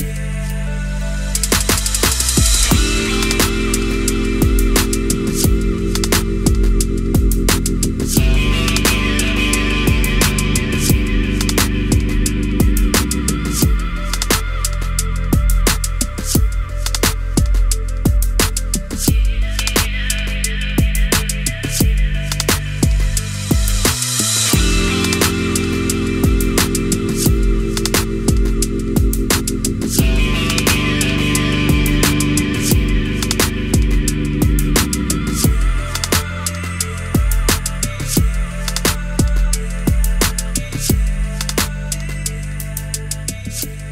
Yeah. Bye.